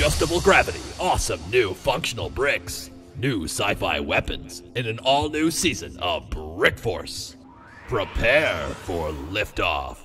Adjustable gravity, awesome new functional bricks, new sci fi weapons, in an all new season of Brick Force. Prepare for liftoff.